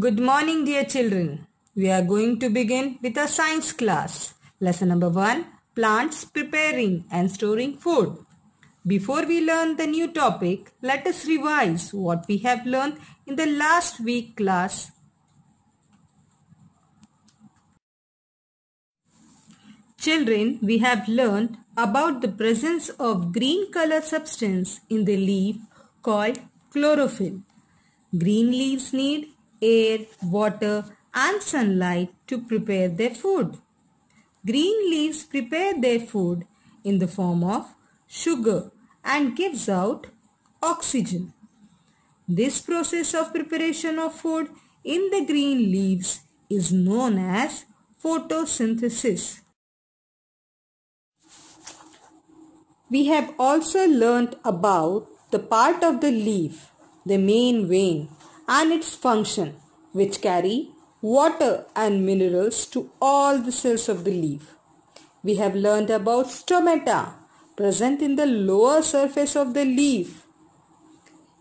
Good morning dear children. We are going to begin with a science class. Lesson number 1 Plants preparing and storing food. Before we learn the new topic, let us revise what we have learned in the last week class. Children, we have learned about the presence of green color substance in the leaf called chlorophyll. Green leaves need air, water and sunlight to prepare their food. Green leaves prepare their food in the form of sugar and gives out oxygen. This process of preparation of food in the green leaves is known as photosynthesis. We have also learnt about the part of the leaf, the main vein and its function which carry water and minerals to all the cells of the leaf. We have learned about stomata present in the lower surface of the leaf.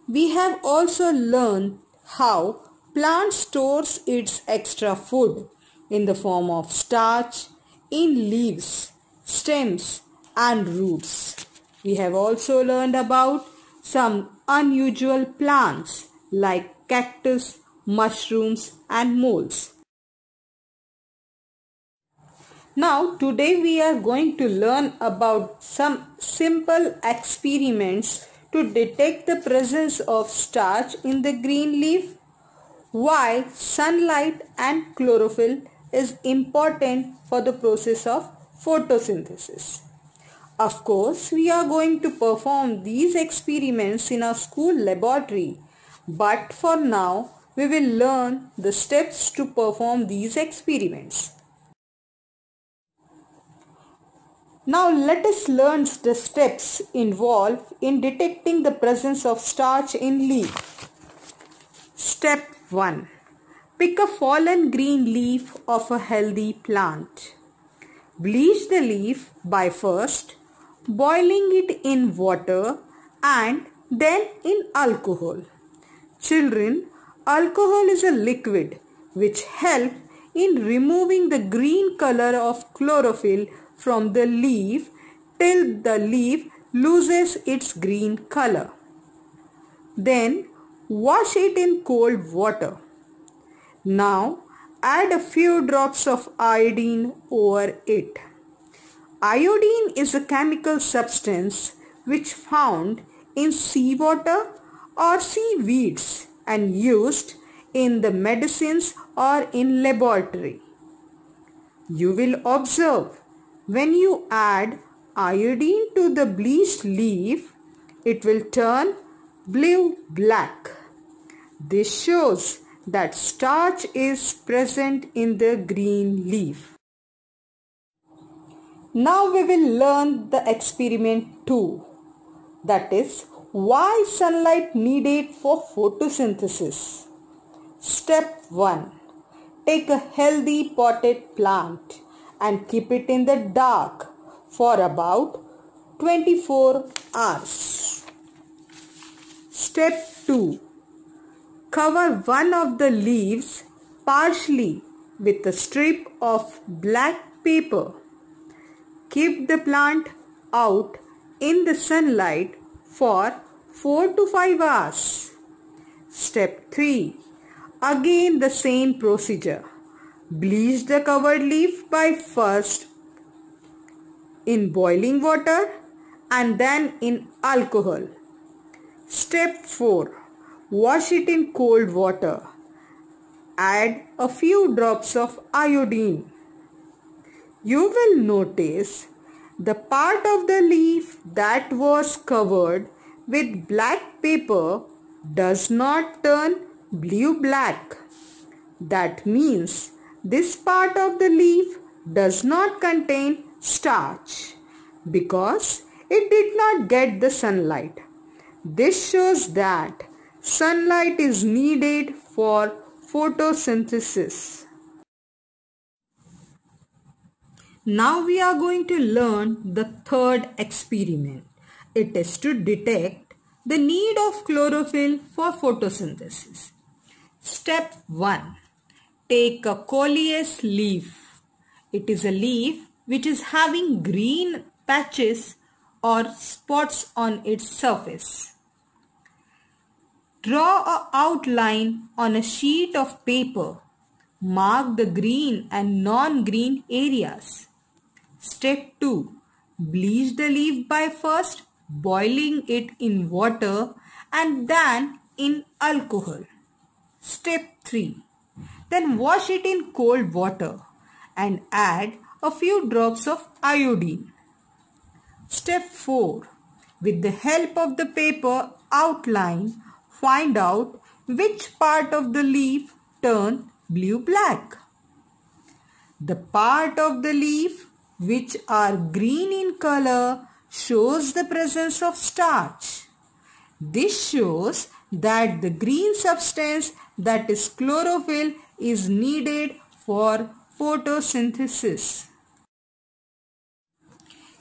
We have also learned how plant stores its extra food in the form of starch in leaves, stems and roots. We have also learned about some unusual plants like cactus, mushrooms and molds. Now today we are going to learn about some simple experiments to detect the presence of starch in the green leaf, why sunlight and chlorophyll is important for the process of photosynthesis. Of course, we are going to perform these experiments in our school laboratory but for now, we will learn the steps to perform these experiments. Now let us learn the steps involved in detecting the presence of starch in leaf. Step 1. Pick a fallen green leaf of a healthy plant. Bleach the leaf by first boiling it in water and then in alcohol. Children, alcohol is a liquid which helps in removing the green color of chlorophyll from the leaf till the leaf loses its green color. Then wash it in cold water. Now add a few drops of iodine over it. Iodine is a chemical substance which found in seawater or seaweeds and used in the medicines or in laboratory. You will observe when you add iodine to the bleached leaf, it will turn blue-black. This shows that starch is present in the green leaf. Now we will learn the experiment 2 that is why sunlight needed for photosynthesis? Step 1. Take a healthy potted plant and keep it in the dark for about 24 hours. Step 2. Cover one of the leaves partially with a strip of black paper. Keep the plant out in the sunlight for 4 to 5 hours. Step 3. Again the same procedure. Bleach the covered leaf by first in boiling water and then in alcohol. Step 4. Wash it in cold water. Add a few drops of iodine. You will notice the part of the leaf that was covered with black paper does not turn blue-black. That means this part of the leaf does not contain starch because it did not get the sunlight. This shows that sunlight is needed for photosynthesis. Now we are going to learn the third experiment. It is to detect the need of chlorophyll for photosynthesis. Step 1. Take a coleus leaf. It is a leaf which is having green patches or spots on its surface. Draw a outline on a sheet of paper. Mark the green and non-green areas. Step 2. Bleach the leaf by first boiling it in water and then in alcohol. Step 3. Then wash it in cold water and add a few drops of iodine. Step 4. With the help of the paper outline, find out which part of the leaf turned blue-black. The part of the leaf which are green in color shows the presence of starch. This shows that the green substance that is chlorophyll is needed for photosynthesis.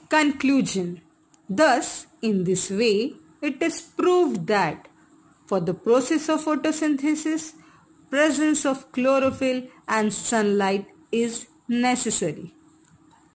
Conclusion Thus, in this way, it is proved that for the process of photosynthesis, presence of chlorophyll and sunlight is necessary.